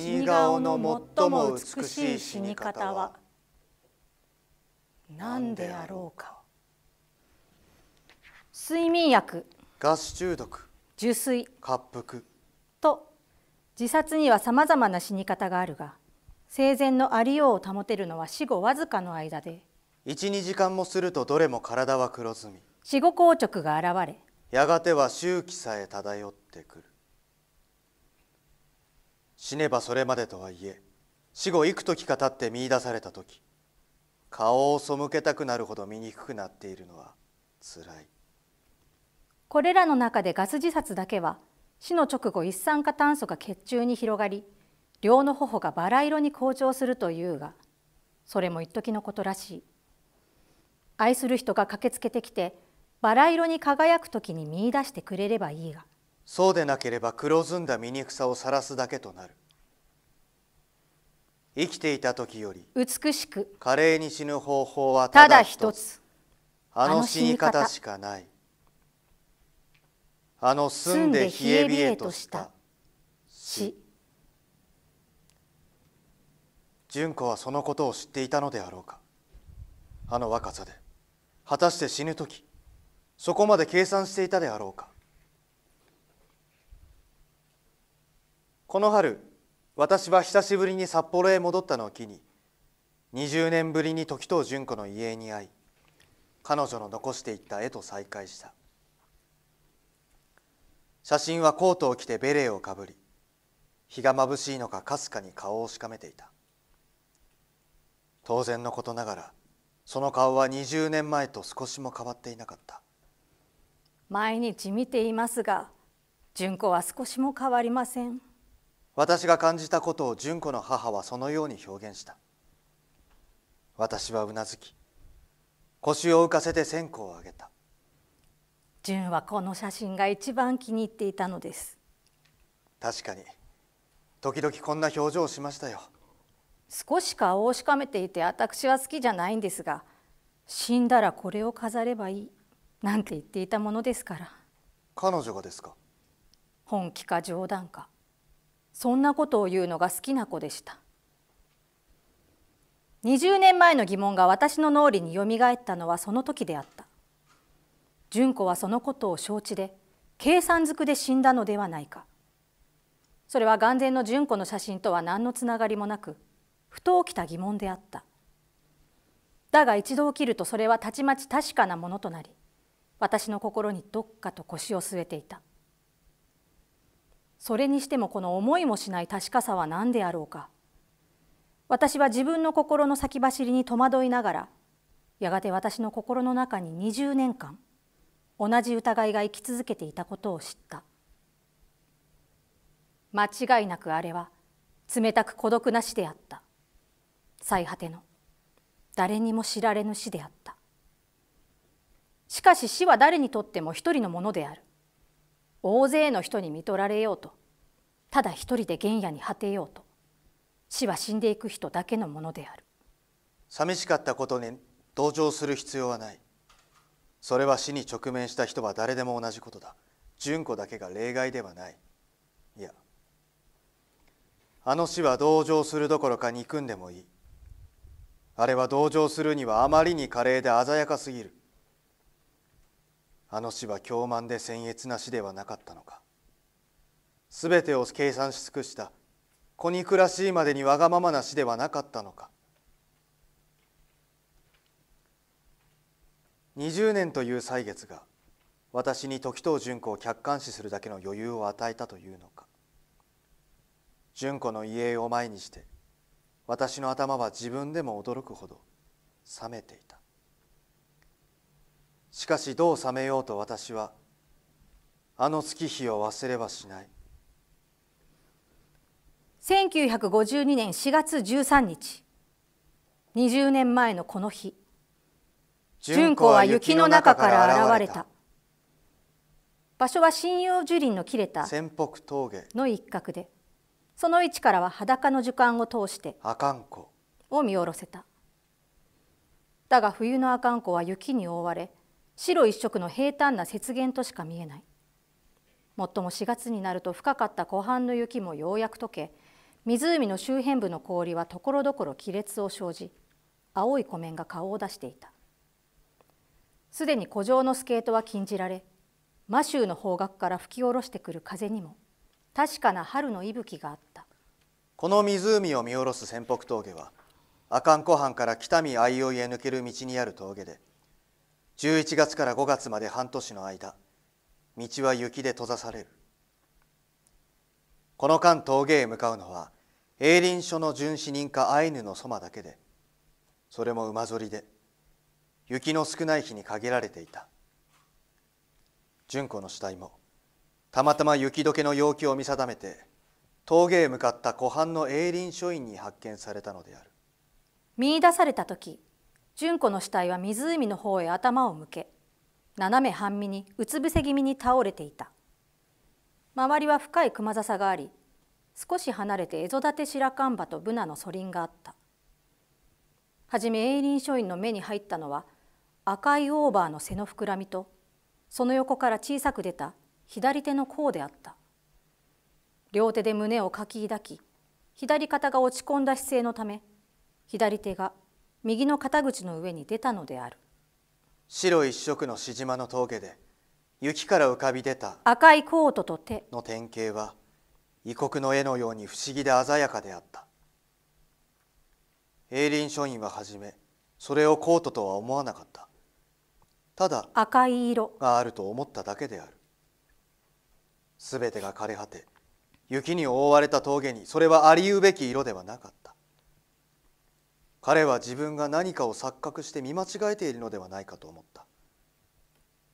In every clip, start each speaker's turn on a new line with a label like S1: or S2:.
S1: 死顔の最も美しい死に方は
S2: 何であろうか。睡眠薬。
S1: ガス中毒。
S2: 受水。
S1: 滑腹。
S2: と自殺にはさまざまな死に方があるが生前のありようを保てるのは死後わずかの間で
S1: 12時間もするとどれも体は黒ずみ。
S2: 死後硬直が現れ
S1: やがては周期さえ漂ってくる死ねばそれまでとはいえ死後幾時か経って見出された時顔を背けたくなるほど醜くなっているのはつらい。
S2: これらの中でガス自殺だけは死の直後一酸化炭素が血中に広がり両の頬がバラ色に紅潮するというがそれも一時のことらしい。愛する人が駆けつけてきてバラ色に輝く時に見出してくれればいいが
S1: そうでなければ黒ずんだ醜さを晒すだけとなる。生きていた時より
S2: 美しく
S1: 華麗に死ぬ方法は
S2: ただ一つ。
S1: あの死に方しかない。あの澄んで冷え冷えとした死。純子はそのことを知っていたのであろうか。あの若さで。果たして死ぬ時そこまで計算していたであろうかこの春私は久しぶりに札幌へ戻ったのを機に20年ぶりに時藤純子の家に会い彼女の残していった絵と再会した。写真はコートを着てベレーをかぶり日がまぶしいのかかすかに顔をしかめていた。当然のことながらその顔は20年前と少しも変わっていなかった。
S2: 毎日見ていますが純子は少しも変わりません。
S1: 私が感じたことを純子の母はそのように表現した。私はうなずき腰を浮かせて線香をあげた。
S2: 純はこの写真が一番気に入っていたのです。
S1: 確かに時々こんな表情をしましたよ。
S2: 少し顔をしかめていて私は好きじゃないんですが死んだらこれを飾ればいいなんて言っていたものですから。
S1: 彼女がですか？
S2: 本気か冗談かそんなことを言うのが好きな子でした。20年前の疑問が私の脳裏によみがえったのはその時であった。純子はそのことを承知で計算づくで死んだのではないか。それは眼前の純子の写真とは何のつながりもなくふと起きた疑問であった。だが一度起きるとそれはたちまち確かなものとなり私の心にどっかと腰を据えていた。それにしてもこの思いもしない確かさは何であろうか。私は自分の心の先走りに戸惑いながらやがて私の心の中に20年間同じ疑いが生き続けていたことを知った。間違いなくあれは冷たく孤独な死であった。最果ての誰にも知られぬ死であった。しかし死は誰にとっても一人のものである。大勢の人に見取られようと。ただ一人で原野に果てようと。死は死んでいく人だけのものである。
S1: 寂しかったことに同情する必要はない。それは死に直面した人は誰でも同じことだ。純子だけが例外ではない。いや。あの死は同情するどころか憎んでもいい。あれは同情するにはあまりに華麗で鮮やかすぎる。あの死は凶慢で僭越な死ではなかったのか。すべてを計算し尽くした子憎らしいまでにわがままな死ではなかったのか。20年という歳月が私に時藤純子を客観視するだけの余裕を与えたというのか。純子の遺影を前にして私の頭は自分でも驚くほど冷めていた。しかしどう冷めようと私はあの月日を忘れはしない。
S2: 1952年4月13日。20年前のこの日。純子は雪の中から現れた。場所は針葉樹林の切れた。
S1: 仙北峠。
S2: の一角で。その位置からは裸の樹幹を通して。
S1: 阿寒湖。
S2: を見下ろせた。だが冬の阿寒湖は雪に覆われ白一色の平坦な雪原としか見えない。もっとも4月になると深かった湖畔の雪もようやく溶け湖の周辺部の氷はところどころ亀裂を生じ青い湖面が顔を出していた。すでに湖上のスケートは禁じられ摩州の方角から吹き下ろしてくる風にも確かな春の息吹があった。
S1: この湖を見下ろす仙北峠は阿寒湖畔から北見相生へ抜ける道にある峠で11月から5月まで半年の間道は雪で閉ざされる。この間峠へ向かうのは営林署の巡視人かアイヌのソマだけでそれも馬ぞりで雪の少ない日に限られていた。純子の死体もたまたま雪解けの陽気を見定めて峠へ向かった湖畔の営林署員に発見されたのである。
S2: 見出された時純子の死体は湖の方へ頭を向け斜め半身にうつ伏せ気味に倒れていた。周りは深い熊笹があり少し離れてエゾダテ白樺とブナのソリンがあった。はじめ営林書院の目に入ったのは赤いオーバーの背の膨らみとその横から小さく出た左手の甲であった。両手で胸をかき抱き左肩が落ち込んだ姿勢のため左手が右の肩口の上に出たのである。
S1: 白一色のし島の峠で雪から浮かび出た
S2: 赤いコートと手。
S1: の典型は異国の絵のように不思議で鮮やかであった。営林書院ははじめそれをコートとは思わなかった。ただ
S2: 赤い色。
S1: があると思っただけである。すべてが枯れ果て雪に覆われた峠にそれはありうべき色ではなかった彼は自分が何かを錯覚して見間違えているのではないかと思った。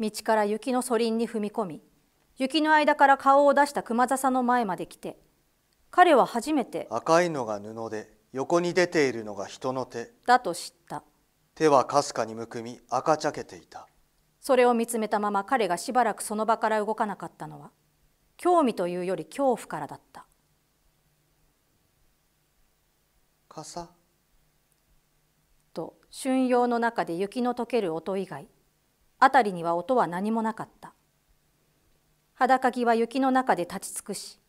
S2: 道から雪のそりんに踏み込み雪の間から顔を出した熊笹の前まで来て彼は初めて
S1: 赤いのが布で横に出ているのが人の手
S2: だと知った。
S1: 手はかすかにむくみ赤茶けていた。
S2: それを見つめたまま彼がしばらくその場から動かなかったのは興味というより恐怖からだった。
S1: 傘？
S2: と春陽の中で雪の溶ける音以外辺りには音は何もなかった。裸木は雪の中で立ち尽くし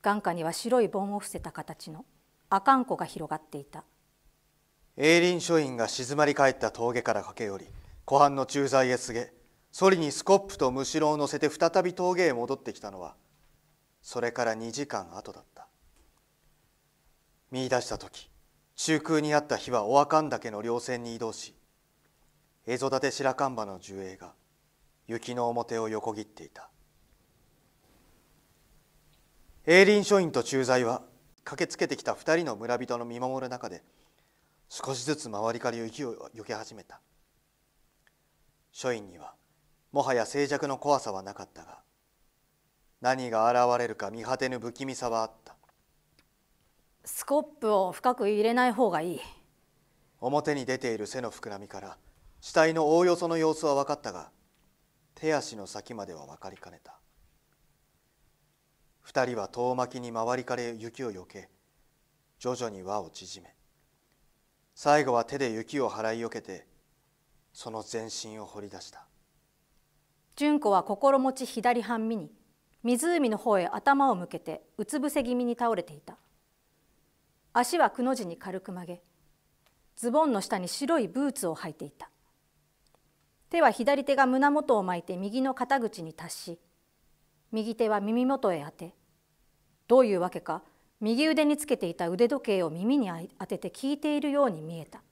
S2: 眼下には白い盆を伏せた形の阿寒湖が広がっていた。
S1: 営林書院が静まり返った峠から駆け寄り湖畔の駐在へ告げソリにスコップとむしろを乗せて再び峠へ戻ってきたのはそれから2時間後だった。見出した時中空にあった火はおあかん岳の稜線に移動し蝦夷立白樺の樹影が雪の表を横切っていた。営林書院と駐在は駆けつけてきた二人の村人の見守る中で少しずつ周りから雪を避け始めた。書院にはもはや静寂の怖さはなかったが何が現れるか見果てぬ不気味さはあった。
S2: スコップを深く入れない方がいい。
S1: 表に出ている背の膨らみから死体のおおよその様子は分かったが手足の先までは分かりかねた。二人は遠巻きに周りから雪をよけ徐々に輪を縮め最後は手で雪を払いよけてその全身を掘り出した。
S2: 純子は心持ち左半身に湖の方へ頭を向けてうつ伏せ気味に倒れていた足はくの字に軽く曲げズボンの下に白いブーツを履いていた。手は左手が胸元を巻いて右の肩口に達し右手は耳元へ当てどういうわけか右腕につけていた腕時計を耳に当てて聞いているように見えた。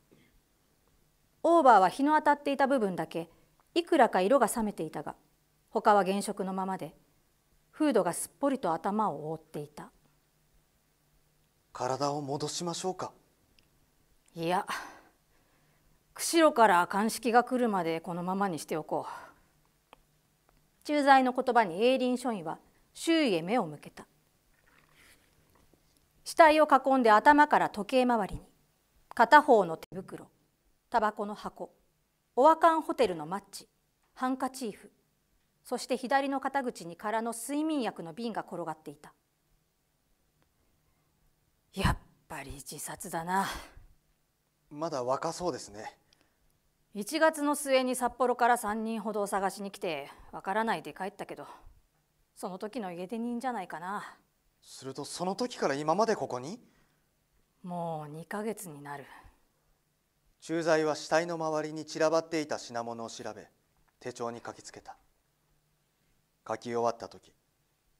S2: オーバーは日の当たっていた部分だけいくらか色が冷めていたが他は原色のままでフードがすっぽりと頭を覆っていた。
S1: 体を戻しましょうか。
S2: いや釧路から鑑識が来るまでこのままにしておこう。駐在の言葉に営林署員は周囲へ目を向けた。死体を囲んで頭から時計回りに片方の手袋タバコの箱オアカンホテルのマッチハンカチーフそして左の肩口に空の睡眠薬の瓶が転がっていた。やっぱり自殺だな。
S1: まだ若そうですね。
S2: 1月の末に札幌から3人ほどを探しに来てわからないで帰ったけどその時の家出人じゃないかな。
S1: するとその時から今までここに？
S2: もう2ヶ月になる。
S1: 駐在は死体の周りに散らばっていた品物を調べ手帳に書きつけた。書き終わった時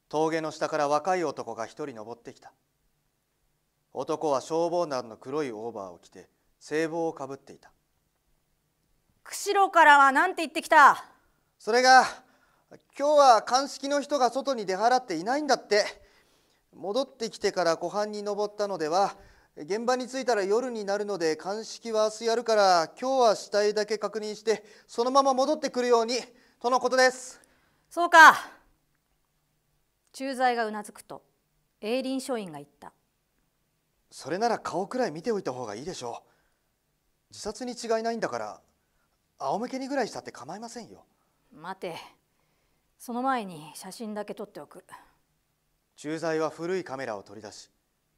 S1: 峠の下から若い男が一人登ってきた男は消防団の黒いオーバーを着て制帽をかぶっていた。
S2: 釧路からは何て言ってきた？
S1: それが今日は鑑識の人が外に出払っていないんだって。戻ってきてから湖畔に登ったのでは現場に着いたら夜になるので鑑識は明日やるから今日は死体だけ確認してそのまま戻ってくるように。とのことです。
S2: そうか。駐在がうなずくと栄林書院が言った
S1: それなら顔くらい見ておいた方がいいでしょう。自殺に違いないんだから仰向けにぐらいしたって構いませんよ。
S2: 待て。その前に写真だけ撮っておく。
S1: 駐在は古いカメラを取り出し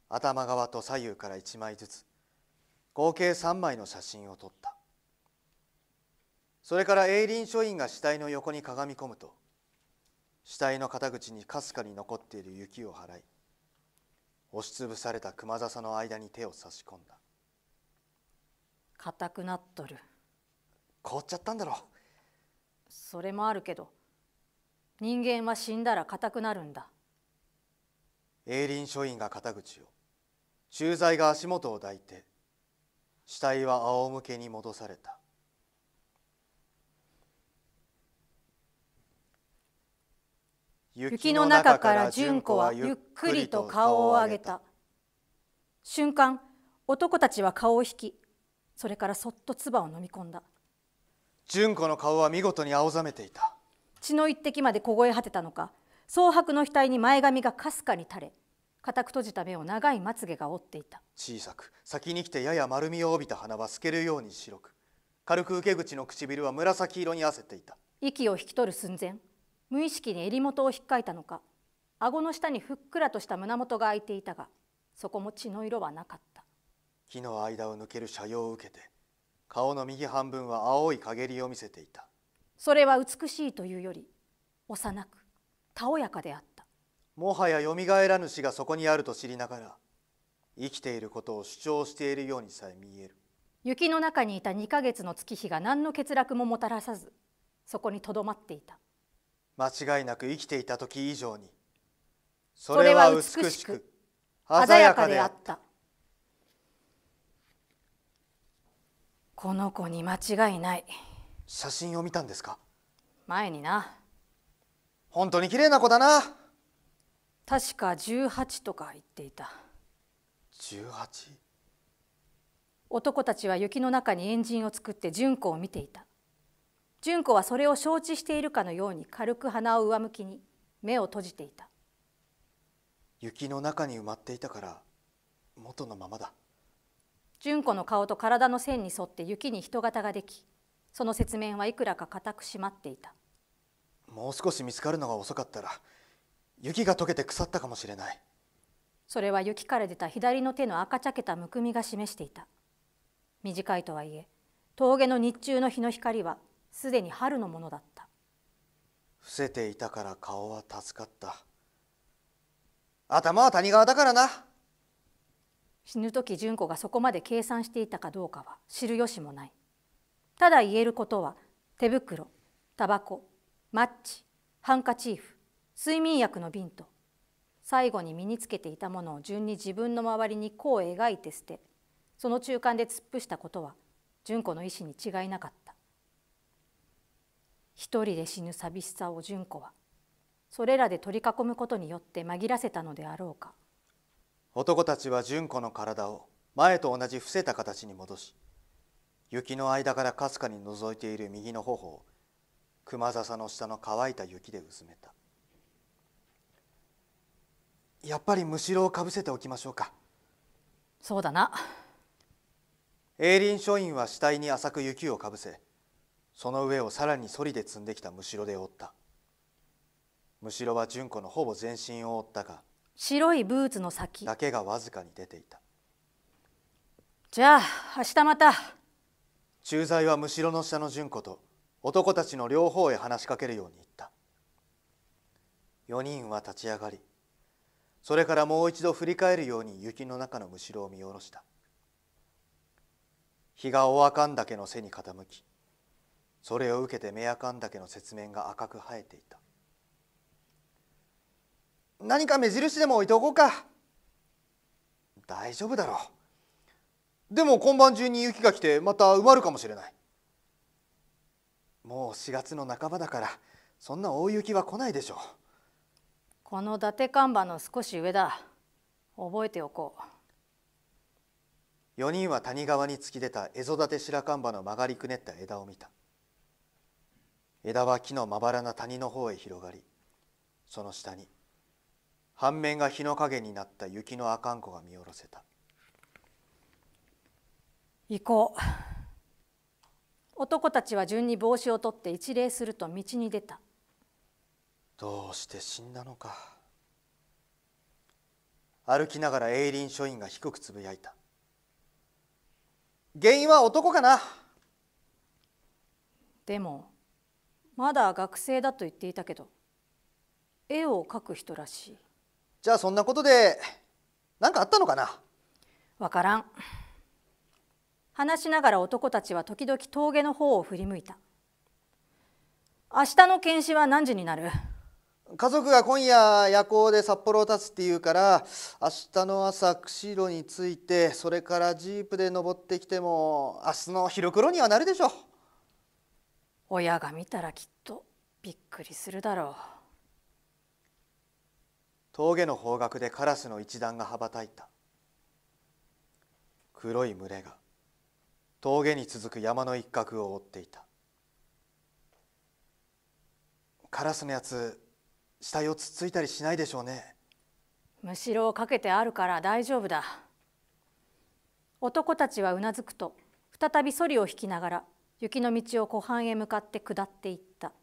S1: 頭側と左右から1枚ずつ合計3枚の写真を撮った。それから栄林書院が死体の横にかがみ込むと死体の肩口にかすかに残っている雪を払い押しつぶされた熊笹の間に手を差し込んだ。
S2: 硬くなっとる。
S1: 凍っちゃったんだろ。う
S2: それもあるけど人間は死んだら硬くなるんだ。
S1: 栄林書院が肩口を駐在が足元を抱いて死体は仰向けに戻された
S2: 雪の中から純子はゆっくりと顔を上げた。瞬間男たちは顔を引きそれからそっと唾を飲み込んだ。
S1: 純子の顔は見事に青ざめていた。
S2: 血の一滴まで凍え果てたのか蒼白の額に前髪がかすかに垂れ固く閉じた目を長いまつげが覆っていた。
S1: 小さく先に来てやや丸みを帯びた鼻は透けるように白く軽く受け口の唇は紫色に汗っていた。
S2: 息を引き取る寸前無意識に襟元を引っかいたのか顎の下にふっくらとした胸元が開いていたがそこも血の色はなかった。
S1: 木の間を抜ける斜陽を受けて顔の右半分は青い陰りを見せていた。
S2: それは美しいというより幼くたおやかであった。
S1: もはやよみがえらぬ死がそこにあると知りながら生きていることを主張しているようにさえ見える。
S2: 雪の中にいた2ヶ月の月日が何の欠落ももたらさずそこにとどまっていた
S1: 間違いなく生きていた時以上に
S2: それは美しく鮮やかであった。この子に間違いない。
S1: 写真を見たんですか？
S2: 前にな。
S1: 本当に綺麗な子だな。
S2: 確か18とか言っていた。
S1: 18?
S2: 男たちは雪の中にエンジンを作って純子を見ていた純子はそれを承知しているかのように軽く鼻を上向きに目を閉じていた。
S1: 雪の中に埋まっていたから元のままだ。
S2: 純子の顔と体の線に沿って雪に人型ができその雪面はいくらか固く締まっていた。
S1: もう少し見つかるのが遅かったら雪が溶けて腐ったかもしれない。
S2: それは雪から出た左の手の赤茶けたむくみが示していた。短いとはいえ峠の日中の日の光はすでに春のものだった。
S1: 伏せていたから顔は助かった。頭は谷川だからな。
S2: 死ぬ時純子がそこまで計算していたかどうかは知る由もない。ただ言えることは手袋タバコマッチハンカチーフ睡眠薬の瓶と最後に身につけていたものを順に自分の周りに弧を描いて捨てその中間で突っ伏したことは純子の意志に違いなかった一人で死ぬ寂しさを純子はそれらで取り囲むことによって紛らせたのであろうか。
S1: 男たちは純子の体を前と同じ伏せた形に戻し雪の間からかすかに覗いている右の頬を熊笹の下の乾いた雪で薄めた。やっぱりむしろをかぶせておきましょうか。
S2: そうだな。
S1: 栄林書院は死体に浅く雪をかぶせその上をさらにソリで積んできたむしろで覆った。むしろは純子のほぼ全身を覆ったが
S2: 白いブーツの先。
S1: だけがわずかに出ていた。
S2: じゃあ明日また。
S1: 駐在はむしろの下の純子と男たちの両方へ話しかけるように言った。4人は立ち上がりそれからもう一度振り返るように雪の中のむしろを見下ろした。日がおあかん岳の背に傾きそれを受けて目あかん岳の雪面が赤く生えていた。何か目印でも置いておこうか。大丈夫だろう。でも今晩中に雪が来てまた埋まるかもしれない。もう4月の半ばだからそんな大雪は来ないでしょう。
S2: この伊達看板の少し上だ。覚えておこ
S1: う。4人は谷川に突き出た蝦夷立白看板の曲がりくねった枝を見た枝は木のまばらな谷の方へ広がりその下に半面が日の影になった雪の阿寒湖が見下ろせた。
S2: 行こう。男たちは順に帽子を取って一礼すると道に出た。
S1: どうして死んだのか。歩きながら栄林書院が低くつぶやいた。原因は男かな。
S2: でもまだ学生だと言っていたけど絵を描く人らしい。
S1: じゃあそんなことで何かあったのかな？
S2: わからん。話しながら男たちは時々峠の方を振り向いた。明日の検視は何時になる？
S1: 家族が今夜夜行で札幌を立つっていうから明日の朝釧路に着いてそれからジープで登ってきても明日の昼頃にはなるでしょう
S2: 親が見たらきっとびっくりするだろう。
S1: 峠の方角でカラスの一団が羽ばたいた。黒い群れが峠に続く山の一角を覆っていた。カラスのやつ死体をつっついたりしないでしょうね。
S2: むしろをかけてあるから大丈夫だ。男たちはうなずくと再びソリを引きながら雪の道を湖畔へ向かって下っていった。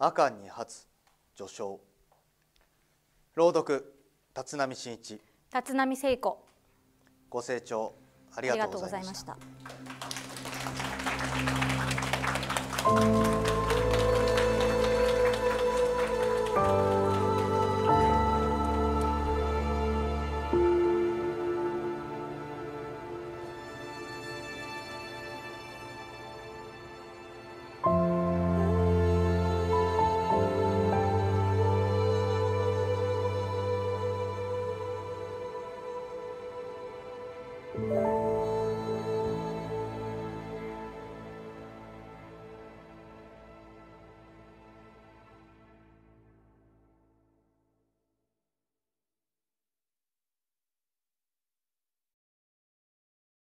S1: 阿寒に初序章。朗読立浪真一。
S2: 立浪聖子。
S1: ご清聴ありがとうございました。